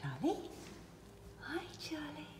Charlie? Hi, Charlie.